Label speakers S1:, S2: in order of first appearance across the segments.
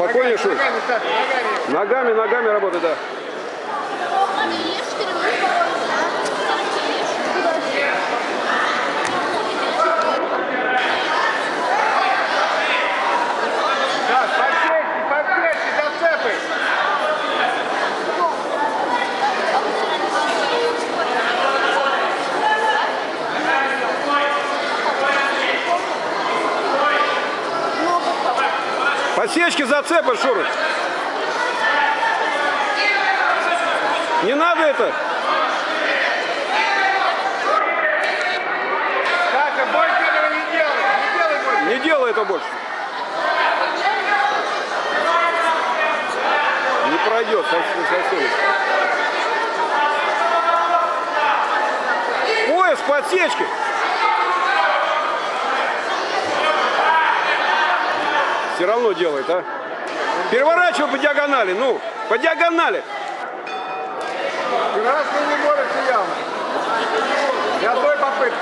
S1: Спокойнее, Шуй.
S2: Ногами, ногами работай, да.
S1: Подсечки, зацепы,
S2: Шура. Не надо это.
S1: Саша, больше этого не делай. Не делай больше.
S2: Не делай это больше. Не пройдет совсем. совсем. Пояс, подсечки. Все равно делает, а? Переворачивай по диагонали, ну, по диагонали.
S1: Ты не борешься явно. Я той попытки.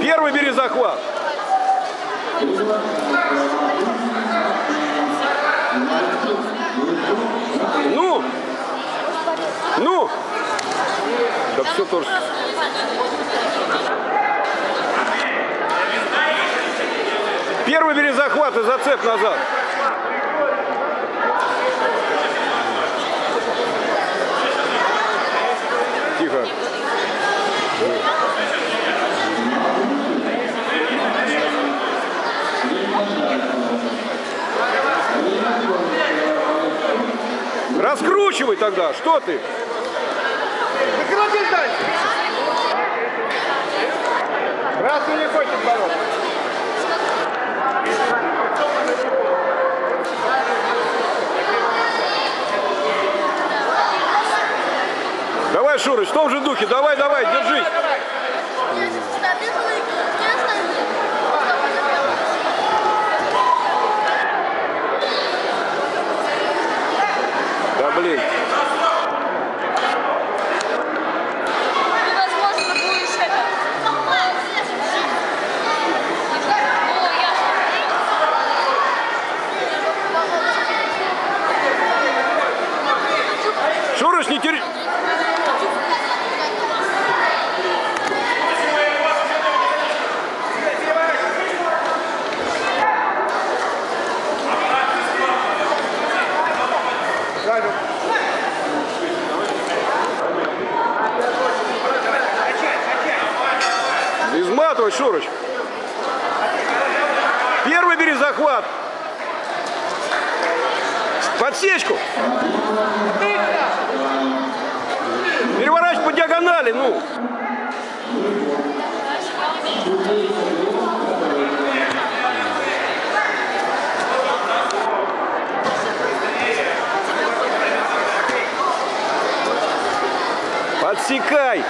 S2: Первый бери захват. Ну! Ну! Да все тоже. Первый бери захват и зацеп назад. Тихо. Раскручивай тогда, что ты?
S1: Раз ты не хочешь бороться.
S2: Давай, Шурыч, в том же духе, давай, давай, держись. Да блин.
S3: Невозможно будешь это. Ну, ясно.
S2: Шурыч, не теряй.
S1: Саша,
S2: Изматывай, Шурыч. Первый бери захват. Подсечку. Переворачивай по диагонали, ну. Подсекай.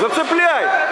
S2: Зацепляй.